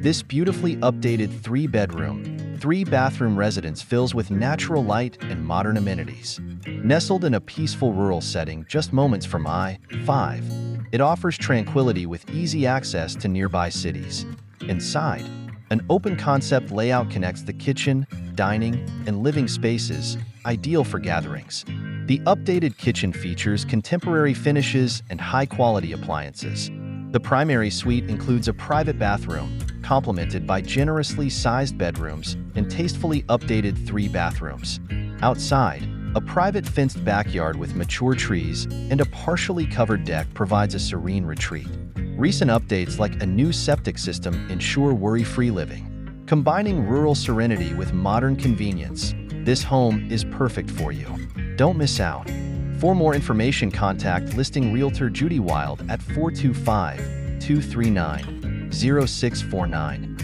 This beautifully updated three-bedroom, three-bathroom residence fills with natural light and modern amenities. Nestled in a peaceful rural setting just moments from I-5, it offers tranquility with easy access to nearby cities. Inside, an open-concept layout connects the kitchen, dining, and living spaces, ideal for gatherings. The updated kitchen features contemporary finishes and high-quality appliances. The primary suite includes a private bathroom, complemented by generously sized bedrooms and tastefully updated three bathrooms. Outside, a private fenced backyard with mature trees and a partially covered deck provides a serene retreat. Recent updates like a new septic system ensure worry-free living. Combining rural serenity with modern convenience, this home is perfect for you. Don't miss out. For more information, contact listing realtor Judy Wilde at 425 239 0649.